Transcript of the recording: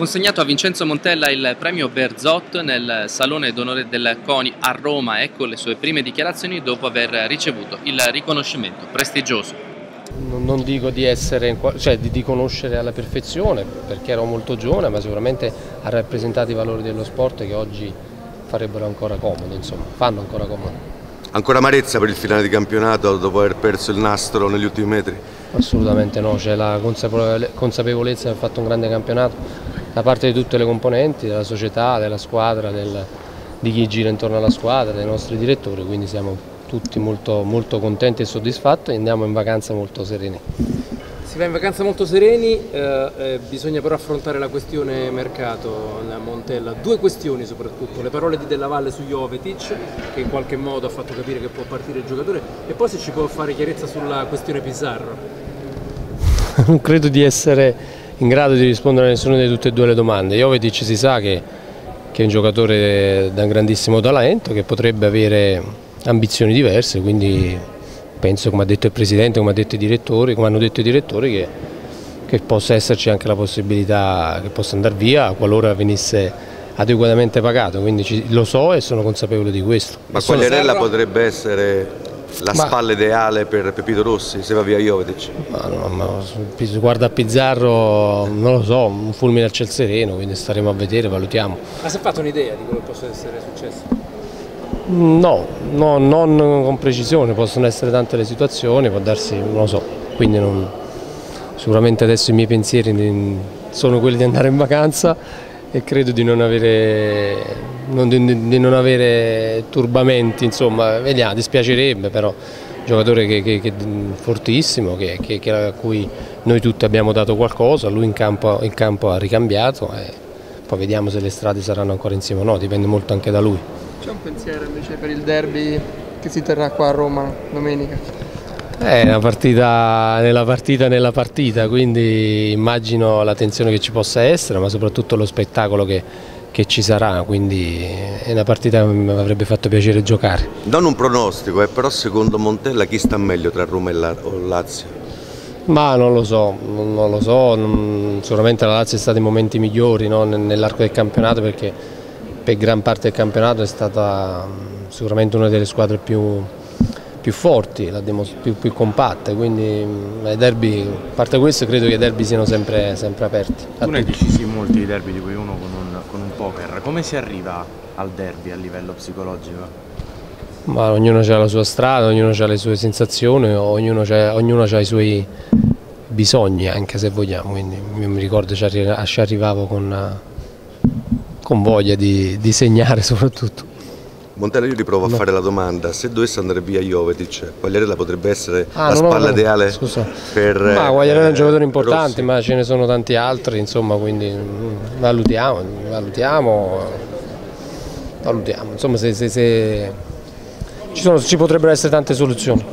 Consegnato a Vincenzo Montella il premio Berzot nel Salone d'Onore del CONI a Roma, ecco le sue prime dichiarazioni dopo aver ricevuto il riconoscimento prestigioso. Non dico di, essere, cioè di conoscere alla perfezione perché ero molto giovane, ma sicuramente ha rappresentato i valori dello sport che oggi farebbero ancora comodo, insomma, fanno ancora comodo. Ancora amarezza per il finale di campionato dopo aver perso il nastro negli ultimi metri? Assolutamente no, c'è la consapevolezza di aver fatto un grande campionato da parte di tutte le componenti, della società, della squadra, del, di chi gira intorno alla squadra, dei nostri direttori, quindi siamo tutti molto, molto contenti e soddisfatti e andiamo in vacanza molto sereni. Si va in vacanza molto sereni, eh, eh, bisogna però affrontare la questione mercato a Montella. Due questioni soprattutto, le parole di Della Valle su Jovetic, che in qualche modo ha fatto capire che può partire il giocatore, e poi se ci può fare chiarezza sulla questione Pizarro. Non credo di essere in grado di rispondere a nessuna di tutte e due le domande. Jovetic si sa che, che è un giocatore da un grandissimo talento, che potrebbe avere ambizioni diverse, quindi penso, come ha detto il Presidente, come, detto direttori, come hanno detto i direttori, che, che possa esserci anche la possibilità che possa andare via qualora venisse adeguatamente pagato, quindi ci, lo so e sono consapevole di questo. Ma Quagliarella potrebbe essere la ma... spalla ideale per Pepito Rossi se va via Jovetic? Ma no, ma guarda a Pizzarro, non lo so, un fulmine al ciel sereno, quindi staremo a vedere, valutiamo. Ma si è fatto un'idea di quello che possa essere successo? No, no, non con precisione, possono essere tante le situazioni, può darsi, non lo so, quindi non... sicuramente adesso i miei pensieri sono quelli di andare in vacanza e credo di non avere, non, di, di non avere turbamenti, insomma, vediamo, dispiacerebbe però giocatore che, che, che fortissimo, a cui noi tutti abbiamo dato qualcosa, lui in campo, in campo ha ricambiato e poi vediamo se le strade saranno ancora insieme o no, dipende molto anche da lui. C'è un pensiero invece per il derby che si terrà qua a Roma domenica? È una partita nella partita nella partita, quindi immagino la tensione che ci possa essere, ma soprattutto lo spettacolo che, che ci sarà, quindi è una partita che mi avrebbe fatto piacere giocare. Non un pronostico, eh, però secondo Montella chi sta meglio tra Roma e Lazio? Ma non lo so, non lo so, non, sicuramente la Lazio è stata in momenti migliori no, nell'arco del campionato perché per gran parte del campionato è stata sicuramente una delle squadre più, più forti, più, più, compatte, quindi mm, ai derby, a parte questo credo che i derby siano sempre, sempre aperti. Tu ne hai decisi molti derby, di cui uno con un, con un poker, come si arriva al derby a livello psicologico? Ma ognuno ha la sua strada, ognuno ha le sue sensazioni, ognuno ha, ognuno ha i suoi bisogni anche se vogliamo, quindi io mi ricordo ci arrivavo con, con voglia di, di segnare soprattutto. Montella io riprovo no. a fare la domanda, se dovesse andare via Jovetic, Quagliarella potrebbe essere ah, la spalla no, ideale Scusa. per... Ma Quagliarella è un eh, giocatore importante, Rossi. ma ce ne sono tanti altri, insomma, quindi valutiamo, valutiamo, valutiamo. Insomma, se, se, se... Ci, sono, ci potrebbero essere tante soluzioni.